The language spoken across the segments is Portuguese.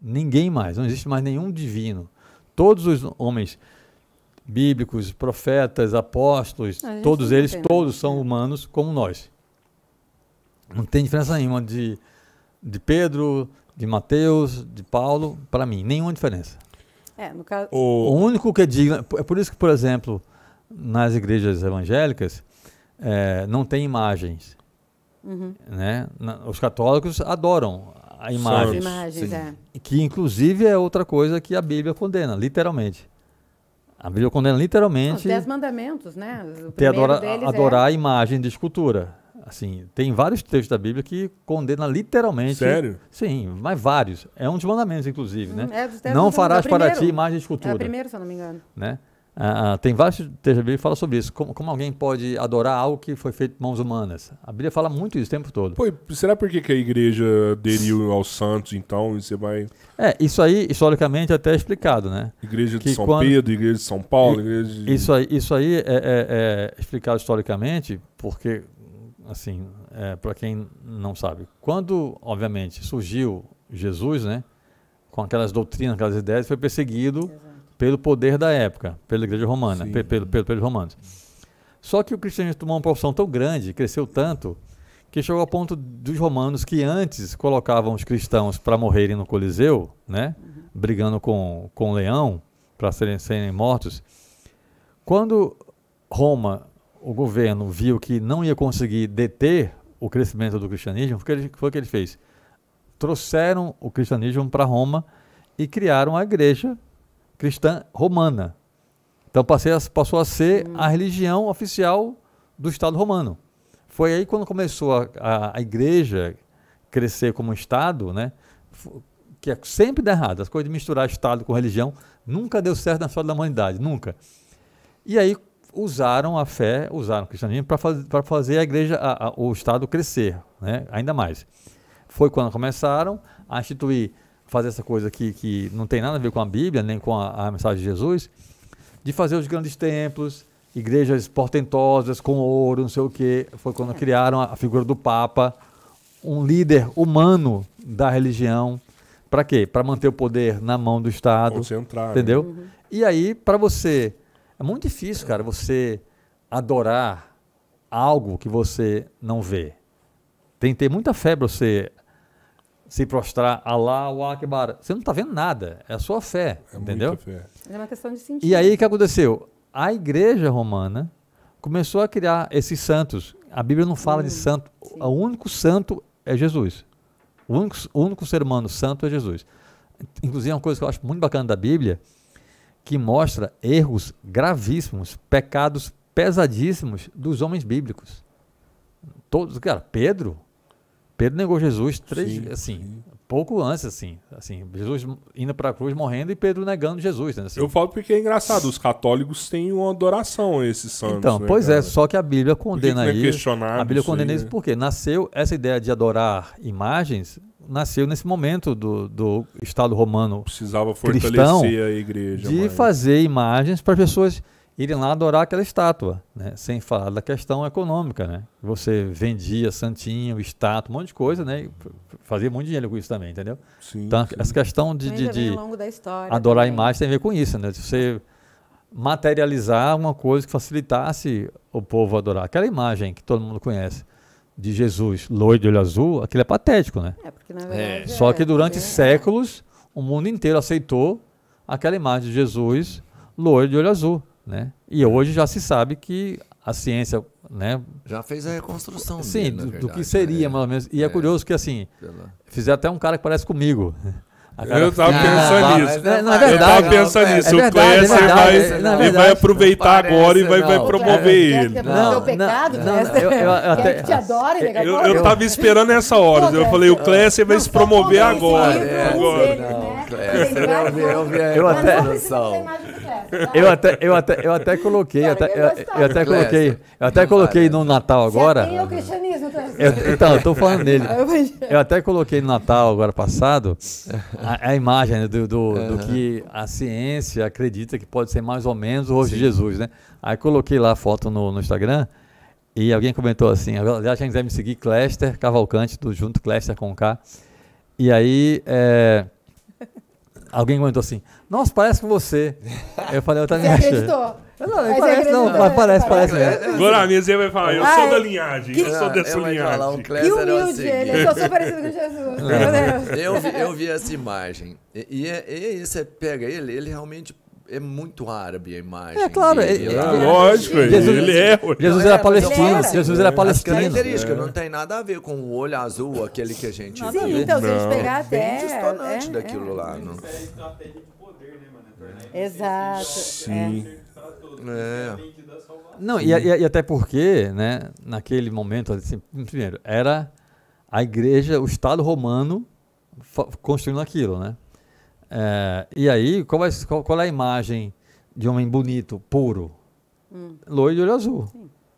Ninguém mais, não existe mais nenhum divino. Todos os homens bíblicos, profetas, apóstolos, todos eles, tem, né? todos são humanos como nós. Não tem diferença nenhuma de, de Pedro, de Mateus, de Paulo, para mim, nenhuma diferença. É, no caso. O O, único que é digno, é por isso que, por exemplo, nas igrejas evangélicas, eh, não tem imagens. Uhum. Né? Na- os católicos adoram a imagem, Imagens, sim. é. que inclusive é outra coisa que a Bíblia condena, literalmente. A Bíblia condena literalmente Os dez mandamentos, né? O adora- deles é- adorar a imagem de escultura. Assim, tem vários textos da Bíblia que condena literalmente. sério? Sim, mas vários. É um dos mandamentos, inclusive, né? Hum, é dos dez Não farás é para ti imagem de É escultura. o primeiro, se eu não me engano. né? Ah, ah, tem vários textos da Bíblia que falam sobre isso. Como, como alguém pode adorar algo que foi feito por mãos humanas? A Bíblia fala muito isso o tempo todo. Pô, e será por que a igreja aderiu aos santos, então? E você vai. É, isso aí, historicamente, até é explicado, né? Igreja de Que São quando- Pedro, igreja de São Paulo, igreja de. Isso aí, isso aí é, é- é explicado historicamente, porque, assim, para quem não sabe, quando, obviamente, surgiu Jesus, né? Com aquelas doutrinas, aquelas ideias, foi perseguido Exato. Pelo poder da época, pela igreja romana, Sim. pe- pelo, pelo, pelos romanos. Só que o cristianismo tomou uma proporção tão grande, cresceu tanto, que chegou ao ponto dos romanos que antes colocavam os cristãos para morrerem no Coliseu, né, brigando com, com o leão, para serem, serem mortos. Quando Roma, o governo, viu que não ia conseguir deter o crescimento do cristianismo, o que foi o que ele fez? Trouxeram o cristianismo para Roma e criaram a igreja cristã romana. Então a- passou a ser a religião oficial do Estado romano. Foi aí quando começou a, a, a igreja crescer como Estado, né? Que é sempre dá errado. As coisas de misturar Estado com religião nunca deu certo na história da humanidade, nunca. E aí usaram a fé, usaram o cristianismo para faz, fazer a igreja, a- a- o Estado crescer, né? ainda mais. Foi quando começaram a instituir, fazer essa coisa que, que não tem nada a ver com a Bíblia, nem com a, a mensagem de Jesus, de fazer os grandes templos, igrejas portentosas com ouro, não sei o quê. Foi quando criaram a, a figura do Papa, um líder humano da religião. Para quê? Para manter o poder na mão do Estado. concentrar. né? Entendeu? E aí, para você. É muito difícil, cara, você adorar algo que você não vê. Tem que ter muita fé para você se prostrar Alá o Akbar. Você não está vendo nada. É a sua fé. É entendeu? muita fé. É uma questão de sentido. E aí o que aconteceu? A igreja romana começou a criar esses santos. A Bíblia não fala de Hum, santo. sim. O único santo é Jesus. O único, o único ser humano santo é Jesus. Inclusive, é uma coisa que eu acho muito bacana da Bíblia, que mostra erros gravíssimos, pecados pesadíssimos dos homens bíblicos. Todos, cara, Pedro, Pedro negou Jesus três, Sim, assim, sim. pouco antes, assim, assim, Jesus indo para a cruz morrendo e Pedro negando Jesus, né, assim. Eu falo porque é engraçado, os católicos têm uma adoração a esses santos. Então, né, pois é, cara? só que a Bíblia que condena que não é isso. A Bíblia condena isso né? porque nasceu essa ideia de adorar imagens, nasceu nesse momento do, do Estado romano Precisava cristão fortalecer a igreja. de mais. fazer imagens para as pessoas irem lá adorar aquela estátua, né? sem falar da questão econômica. Né? Você vendia santinho, estátua, um monte de coisa, né? e fazia muito dinheiro com isso também, entendeu? Sim, Então, sim. essa questão de, de, de adorar a também. imagem tem a ver com isso, né? De você materializar uma coisa que facilitasse o povo adorar. Aquela imagem que todo mundo conhece de Jesus loiro de olho azul, aquilo é patético, né? É, porque na verdade. Só é, que durante é, séculos o mundo inteiro aceitou aquela imagem de Jesus loiro de olho azul, né? E hoje já se sabe que a ciência, né? Já fez a reconstrução Sim, dele, do, do verdade, que seria, né? mais ou menos. E é, É. curioso que assim, Pela- fizeram até um cara que parece comigo. A Eu tava Ah, pensando tá, nisso. é- não, é Eu verdade. tava pensando Não, nisso. é o verdade, é Clécer verdade, vai, é- não, é ele vai aproveitar Não agora e vai, vai não. promover Quer- ele. Quer Não, não, o pecado, não, né? não, eu- eu até- que te adore, né? Eu, Agora- eu tava esperando essa hora. Eu falei, o Clécer vai Não, se promover agora. É, agora. não, eu eu Eu até- tá? Eu até, eu até, eu até coloquei, Cara, até, eu eu, eu até coloquei, eu até não coloquei no Natal agora. atém ao cristianismo, Clécer. Eu- então, eu tô falando nele. Eu até coloquei no Natal agora passado a, a imagem né, do, do, do que a ciência acredita que pode ser mais ou menos o rosto de Jesus, né? Aí coloquei lá a foto no, no Instagram e alguém comentou assim, aliás, quem quiser me seguir, Cléster Cavalcante, do Junto Cléster com K. E aí, é, alguém comentou assim, nossa, parece com você. eu falei, eu Você também achei. acreditou? Não, você parece não, mas parece, parece parece. mesmo. Agora a minha você vai falar, eu Ai, sou da linhagem, que- eu sou dessa eu vou te falar, o linhagem. Que Cléber é o humilde ele. seguinte. Eu sou parecido com Jesus. Meu Deus. Eu vi, eu vi essa imagem. E, e, é- e você pega ele, ele realmente é muito árabe a imagem. É, claro, dele ele- lá. ele- Lógico, Jesus- ele é. Jesus Não, era é, palestino, era. Jesus era As palestino. características não tem nada a ver com o olho azul, aquele que a gente viu. ver. Então, se a gente Não. pegar Bem até... distonante é, daquilo é. lá. Não? Isso é estratégia de poder, né, mano? Na internet. Exato. Sim. É. Salvação. Não, e, e- e até porque, né, naquele momento, assim, primeiro, era a igreja, o Estado romano construindo aquilo, né? É, e aí, qual é, qual, qual é a imagem de um homem bonito, puro? Loiro de olho azul.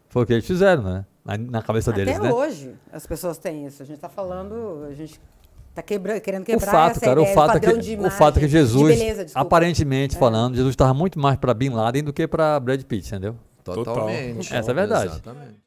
Foi o que eles fizeram, né? Na, na cabeça Até deles, né? hoje as pessoas têm isso. A gente está falando, a gente está querendo O quebrar fato, essa cara, o ideia, fato, é que, de o fato é que imagem, Jesus, de beleza, aparentemente É. falando, Jesus estava muito mais para Bin Laden do que para Brad Pitt, entendeu? Totalmente. Essa é a verdade. Exatamente.